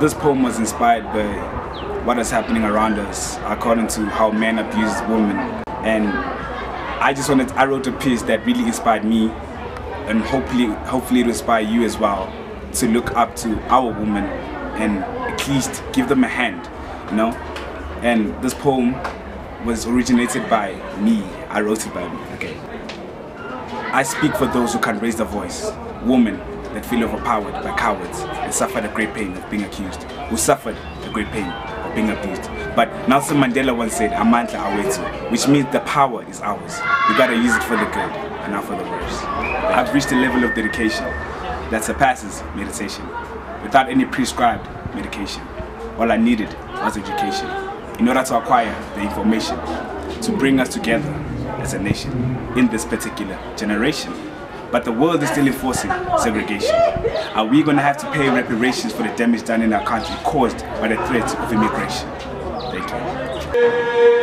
this poem was inspired by what is happening around us according to how men abuse women. And I just wanted I wrote a piece that really inspired me and hopefully hopefully it inspire you as well to look up to our women and at least give them a hand you know? And this poem was originated by me. I wrote it by me. Okay. I speak for those who can raise their voice. Women that feel overpowered by cowards and suffer the great pain of being accused who suffered the great pain of being abused but Nelson Mandela once said amandla awethu which means the power is ours we gotta use it for the good and not for the worse I've reached a level of dedication that surpasses meditation without any prescribed medication. All I needed was education in order to acquire the information to bring us together as a nation in this particular generation. But the world is still enforcing segregation. Are we going to have to pay reparations for the damage done in our country caused by the threat of immigration? Thank you.